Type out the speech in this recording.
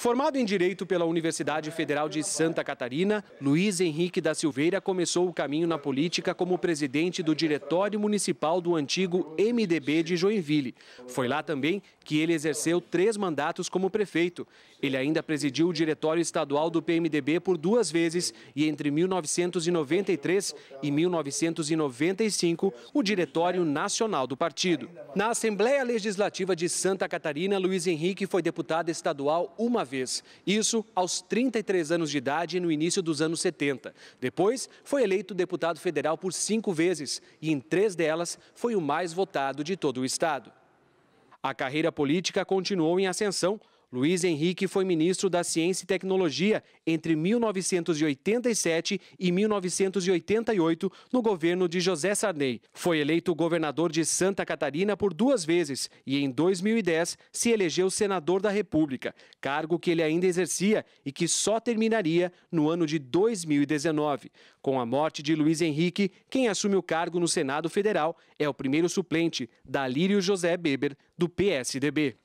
Formado em Direito pela Universidade Federal de Santa Catarina, Luiz Henrique da Silveira começou o caminho na política como presidente do Diretório Municipal do antigo MDB de Joinville. Foi lá também que ele exerceu três mandatos como prefeito. Ele ainda presidiu o Diretório Estadual do PMDB por duas vezes e entre 1993 e 1995 o Diretório Nacional do partido. Na Assembleia Legislativa de Santa Catarina, Luiz Henrique foi deputado estadual uma vez. Isso aos 33 anos de idade no início dos anos 70. Depois, foi eleito deputado federal por cinco vezes e em três delas foi o mais votado de todo o estado. A carreira política continuou em ascensão. Luiz Henrique foi ministro da Ciência e Tecnologia entre 1987 e 1988 no governo de José Sarney. Foi eleito governador de Santa Catarina por duas vezes e em 2010 se elegeu senador da República, cargo que ele ainda exercia e que só terminaria no ano de 2019. Com a morte de Luiz Henrique, quem assume o cargo no Senado Federal é o primeiro suplente, Dalírio José Beber, do PSDB.